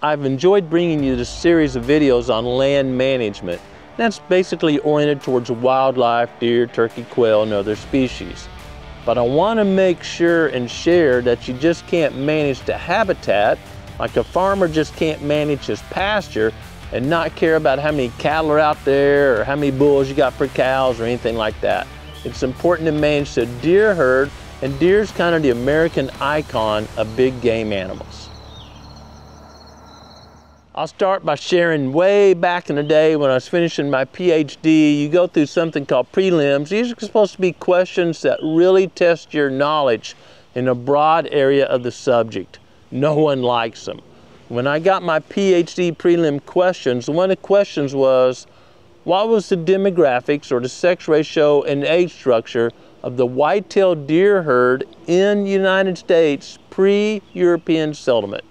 I've enjoyed bringing you this series of videos on land management. That's basically oriented towards wildlife, deer, turkey, quail, and other species. But I want to make sure and share that you just can't manage the habitat, like a farmer just can't manage his pasture and not care about how many cattle are out there or how many bulls you got for cows or anything like that. It's important to manage the deer herd, and deer's kind of the American icon of big game animals. I'll start by sharing way back in the day when I was finishing my PhD, you go through something called prelims. These are supposed to be questions that really test your knowledge in a broad area of the subject. No one likes them. When I got my PhD prelim questions, one of the questions was, what was the demographics or the sex ratio and age structure of the white-tailed deer herd in United States pre-European settlement?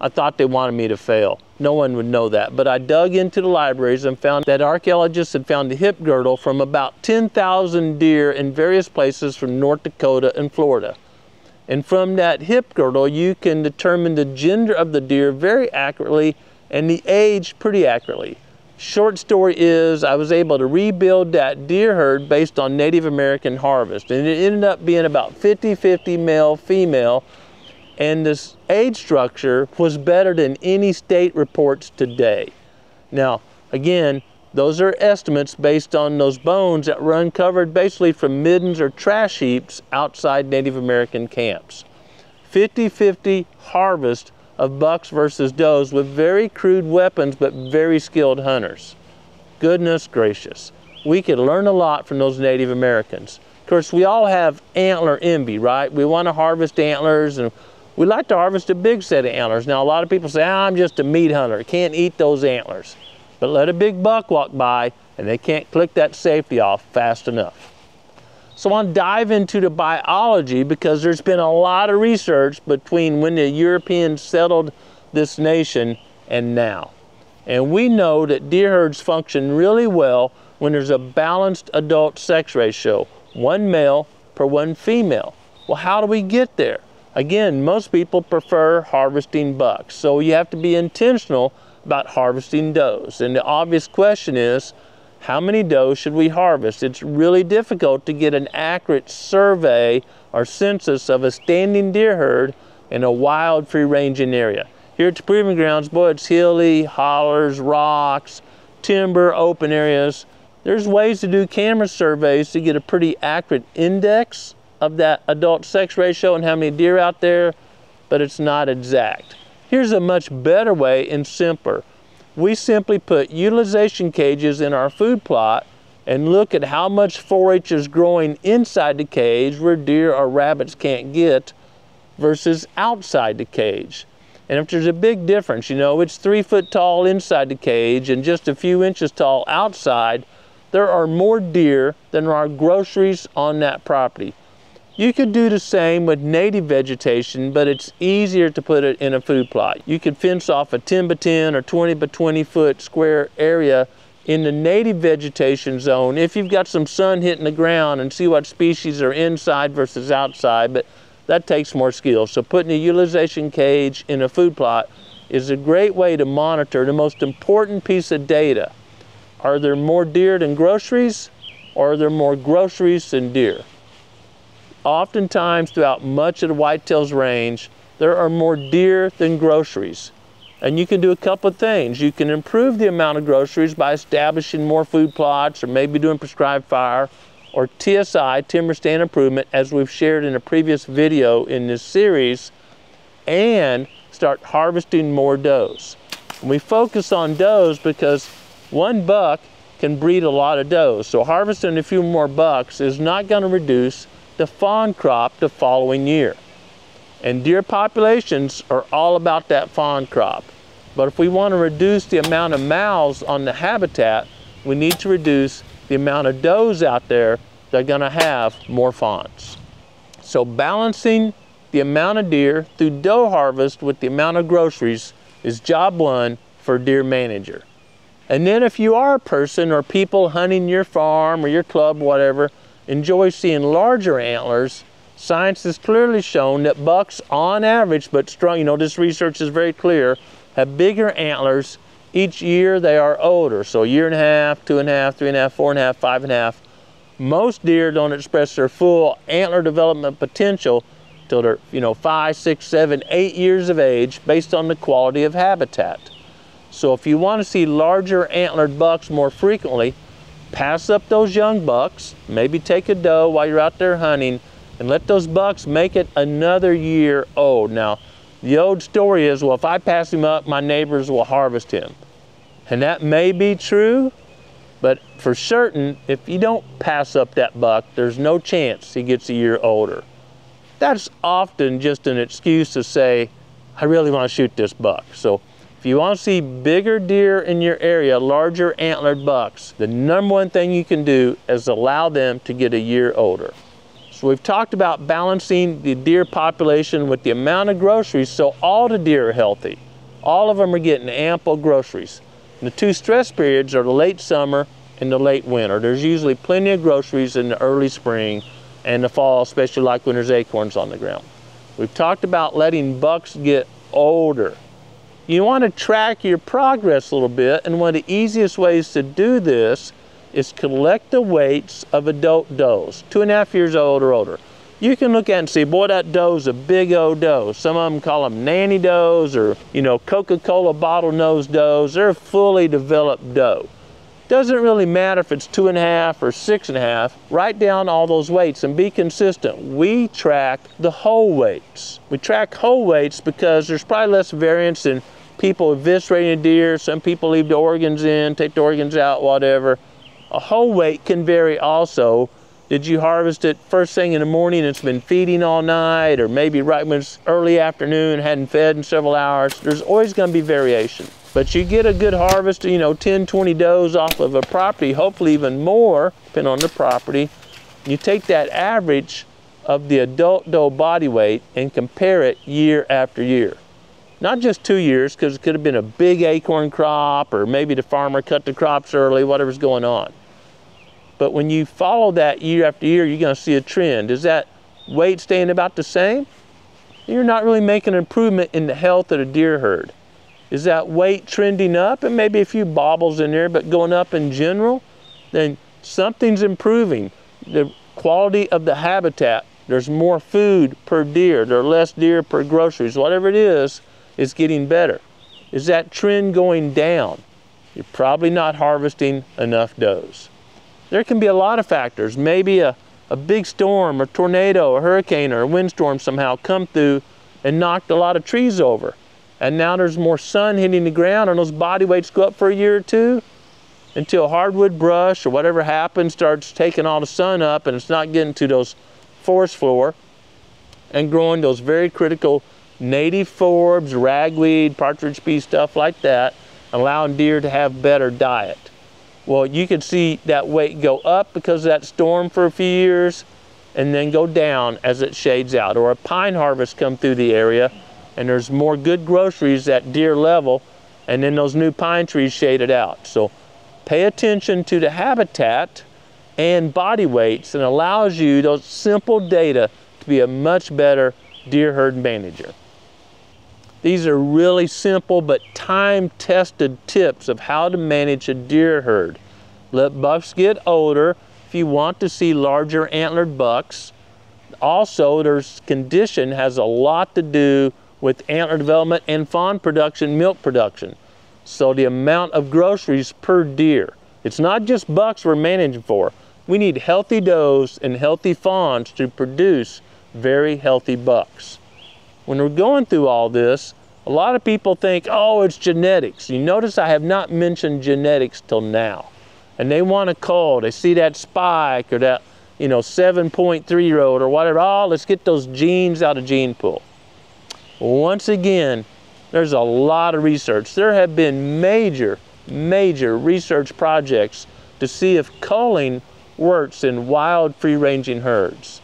I thought they wanted me to fail. No one would know that. But I dug into the libraries and found that archaeologists had found a hip girdle from about 10,000 deer in various places from North Dakota and Florida. And from that hip girdle, you can determine the gender of the deer very accurately and the age pretty accurately. Short story is I was able to rebuild that deer herd based on Native American harvest. And it ended up being about 50-50 male, female, and this age structure was better than any state reports today. Now, again, those are estimates based on those bones that were uncovered basically from middens or trash heaps outside Native American camps. 50-50 harvest of bucks versus does with very crude weapons but very skilled hunters. Goodness gracious. We could learn a lot from those Native Americans. Of course, we all have antler envy, right? We want to harvest antlers and we like to harvest a big set of antlers. Now, a lot of people say, oh, I'm just a meat hunter. Can't eat those antlers. But let a big buck walk by and they can't click that safety off fast enough. So I want to dive into the biology because there's been a lot of research between when the Europeans settled this nation and now. And we know that deer herds function really well when there's a balanced adult sex ratio, one male per one female. Well, how do we get there? Again, most people prefer harvesting bucks, so you have to be intentional about harvesting does. And the obvious question is, how many does should we harvest? It's really difficult to get an accurate survey or census of a standing deer herd in a wild free-ranging area. Here at the Proving Grounds, boy, it's hilly, hollers, rocks, timber, open areas. There's ways to do camera surveys to get a pretty accurate index of that adult sex ratio and how many deer out there, but it's not exact. Here's a much better way and simpler. We simply put utilization cages in our food plot and look at how much forage is growing inside the cage where deer or rabbits can't get versus outside the cage. And if there's a big difference, you know, it's three foot tall inside the cage and just a few inches tall outside, there are more deer than there are groceries on that property. You could do the same with native vegetation, but it's easier to put it in a food plot. You could fence off a 10 by 10 or 20 by 20 foot square area in the native vegetation zone if you've got some sun hitting the ground and see what species are inside versus outside, but that takes more skill. So putting a utilization cage in a food plot is a great way to monitor the most important piece of data. Are there more deer than groceries or are there more groceries than deer? Oftentimes throughout much of the whitetails range, there are more deer than groceries. And you can do a couple of things. You can improve the amount of groceries by establishing more food plots or maybe doing prescribed fire or TSI, timber stand improvement, as we've shared in a previous video in this series, and start harvesting more does. And we focus on does because one buck can breed a lot of does. So harvesting a few more bucks is not gonna reduce the fawn crop the following year. And deer populations are all about that fawn crop. But if we want to reduce the amount of mouths on the habitat, we need to reduce the amount of does out there that are gonna have more fawns. So balancing the amount of deer through doe harvest with the amount of groceries is job one for deer manager. And then if you are a person or people hunting your farm or your club, whatever, enjoy seeing larger antlers, science has clearly shown that bucks on average, but strong, you know, this research is very clear, have bigger antlers. Each year they are older, so a year and a half, two and a half, three and a half, four and a half, five and a half. Most deer don't express their full antler development potential till they're, you know, five, six, seven, eight years of age based on the quality of habitat. So if you want to see larger antlered bucks more frequently, pass up those young bucks, maybe take a doe while you're out there hunting, and let those bucks make it another year old. Now, the old story is, well, if I pass him up, my neighbors will harvest him. And that may be true, but for certain, if you don't pass up that buck, there's no chance he gets a year older. That's often just an excuse to say, I really want to shoot this buck. So if you want to see bigger deer in your area, larger antlered bucks, the number one thing you can do is allow them to get a year older. So we've talked about balancing the deer population with the amount of groceries so all the deer are healthy. All of them are getting ample groceries. And the two stress periods are the late summer and the late winter. There's usually plenty of groceries in the early spring and the fall, especially like when there's acorns on the ground. We've talked about letting bucks get older. You want to track your progress a little bit, and one of the easiest ways to do this is collect the weights of adult does, two and a half years old or older. You can look at and see, boy, that doe's a big old doe. Some of them call them nanny does or, you know, Coca-Cola bottle nose does. They're fully developed doe. Doesn't really matter if it's two and a half or six and a half. Write down all those weights and be consistent. We track the whole weights. We track whole weights because there's probably less variance in people eviscerating deer. Some people leave the organs in, take the organs out, whatever. A whole weight can vary also. Did you harvest it first thing in the morning and it's been feeding all night or maybe right when it's early afternoon, hadn't fed in several hours? There's always gonna be variation. But you get a good harvest, you know, 10, 20 does off of a property, hopefully even more, depending on the property. You take that average of the adult doe body weight and compare it year after year. Not just two years, because it could have been a big acorn crop or maybe the farmer cut the crops early, whatever's going on. But when you follow that year after year, you're going to see a trend. Is that weight staying about the same? You're not really making an improvement in the health of the deer herd. Is that weight trending up and maybe a few bobbles in there, but going up in general? Then something's improving. The quality of the habitat, there's more food per deer, there are less deer per groceries, whatever it is, is getting better. Is that trend going down? You're probably not harvesting enough does. There can be a lot of factors. Maybe a, a big storm or tornado or hurricane or a windstorm somehow come through and knocked a lot of trees over. And now there's more sun hitting the ground and those body weights go up for a year or two until hardwood brush or whatever happens starts taking all the sun up and it's not getting to those forest floor and growing those very critical native forbs, ragweed, partridge pea, stuff like that, allowing deer to have better diet. Well, you could see that weight go up because of that storm for a few years and then go down as it shades out. Or a pine harvest come through the area and there's more good groceries at deer level and then those new pine trees shaded out. So pay attention to the habitat and body weights and allows you those simple data to be a much better deer herd manager. These are really simple but time-tested tips of how to manage a deer herd. Let bucks get older if you want to see larger antlered bucks. Also, their condition has a lot to do with antler development and fawn production, milk production. So the amount of groceries per deer. It's not just bucks we're managing for. We need healthy does and healthy fawns to produce very healthy bucks when we're going through all this, a lot of people think, oh, it's genetics. You notice I have not mentioned genetics till now. And they want a call. They see that spike or that, you know, 7.3 year old or whatever. Oh, let's get those genes out of gene pool. Once again, there's a lot of research. There have been major, major research projects to see if culling works in wild free-ranging herds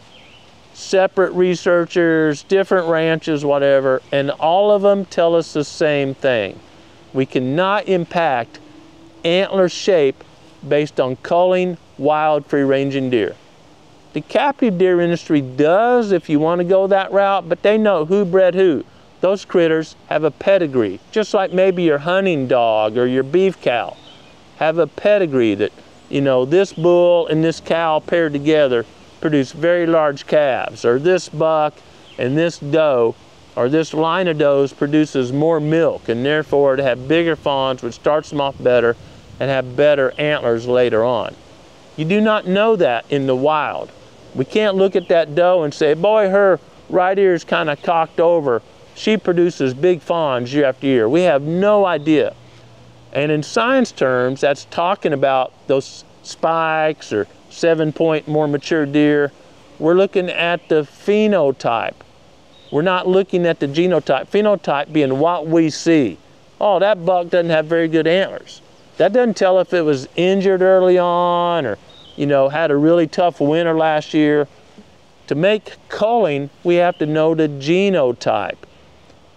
separate researchers, different ranches, whatever, and all of them tell us the same thing. We cannot impact antler shape based on culling wild free-ranging deer. The captive deer industry does if you want to go that route, but they know who bred who. those critters have a pedigree, just like maybe your hunting dog or your beef cow have a pedigree that, you know, this bull and this cow paired together produce very large calves, or this buck and this doe, or this line of does produces more milk, and therefore to have bigger fawns, which starts them off better and have better antlers later on. You do not know that in the wild. We can't look at that doe and say, boy, her right ear is kind of cocked over she produces big fawns year after year. We have no idea. And in science terms, that's talking about those spikes or seven point more mature deer. We're looking at the phenotype. We're not looking at the genotype. Phenotype being what we see. Oh, that buck doesn't have very good antlers. That doesn't tell if it was injured early on or, you know, had a really tough winter last year. To make culling, we have to know the genotype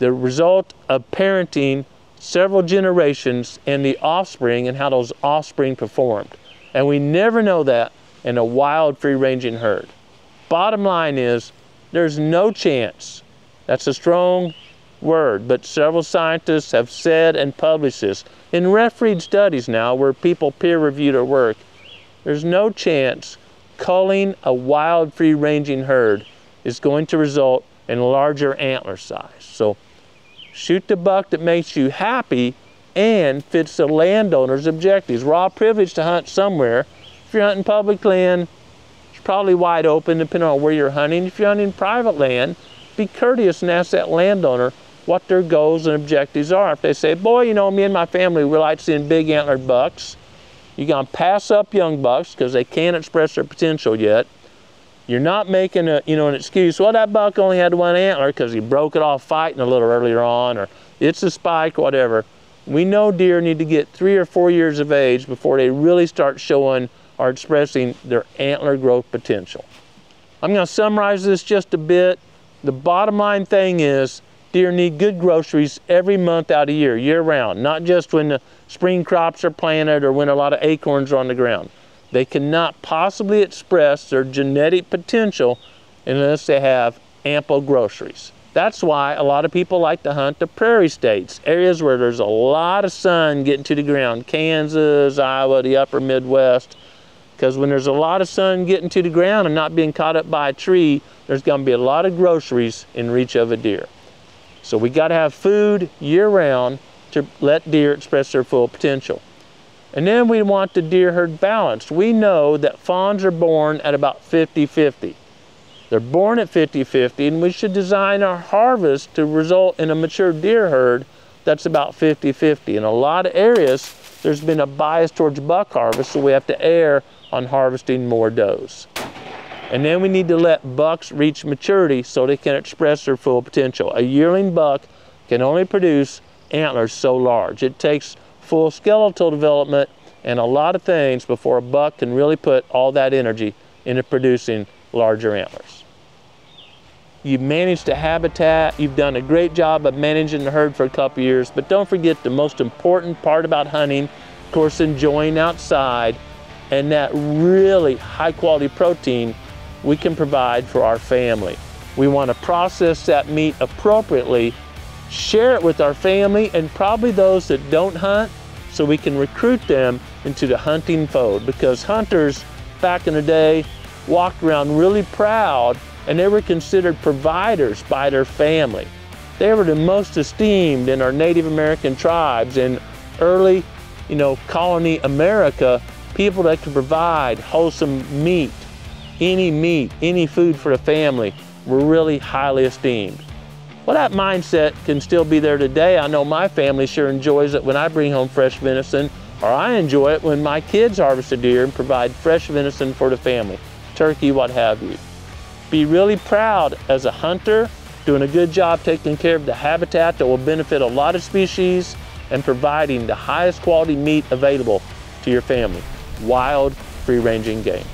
the result of parenting several generations and the offspring and how those offspring performed. And we never know that in a wild free ranging herd. Bottom line is there's no chance. That's a strong word, but several scientists have said and published this in refereed studies now where people peer review their work. There's no chance culling a wild free ranging herd is going to result in larger antler size. So Shoot the buck that makes you happy and fits the landowner's objectives. We're all privileged to hunt somewhere. If you're hunting public land, it's probably wide open depending on where you're hunting. If you're hunting private land, be courteous and ask that landowner what their goals and objectives are. If they say, boy, you know, me and my family, we like seeing big antlered bucks, you're gonna pass up young bucks because they can't express their potential yet. You're not making a, you know, an excuse, well, that buck only had one antler because he broke it off fighting a little earlier on, or it's a spike, whatever. We know deer need to get three or four years of age before they really start showing or expressing their antler growth potential. I'm going to summarize this just a bit. The bottom line thing is deer need good groceries every month out of year, year round, not just when the spring crops are planted or when a lot of acorns are on the ground. They cannot possibly express their genetic potential unless they have ample groceries. That's why a lot of people like to hunt the prairie states, areas where there's a lot of sun getting to the ground, Kansas, Iowa, the upper Midwest. Because when there's a lot of sun getting to the ground and not being caught up by a tree, there's going to be a lot of groceries in reach of a deer. So we got to have food year round to let deer express their full potential. And then we want the deer herd balanced. We know that fawns are born at about 50-50. They're born at 50-50 and we should design our harvest to result in a mature deer herd that's about 50-50. In a lot of areas, there's been a bias towards buck harvest, so we have to err on harvesting more does. And then we need to let bucks reach maturity so they can express their full potential. A yearling buck can only produce antlers so large. It takes full skeletal development and a lot of things before a buck can really put all that energy into producing larger antlers. You've managed the habitat, you've done a great job of managing the herd for a couple years, but don't forget the most important part about hunting, of course, enjoying outside and that really high quality protein we can provide for our family. We want to process that meat appropriately, share it with our family and probably those that don't hunt so we can recruit them into the hunting fold because hunters back in the day walked around really proud and they were considered providers by their family. They were the most esteemed in our Native American tribes in early, you know, colony America, people that could provide wholesome meat, any meat, any food for the family were really highly esteemed. Well, that mindset can still be there today. I know my family sure enjoys it when I bring home fresh venison, or I enjoy it when my kids harvest a deer and provide fresh venison for the family, turkey, what have you. Be really proud as a hunter, doing a good job taking care of the habitat that will benefit a lot of species and providing the highest quality meat available to your family. Wild, free-ranging game.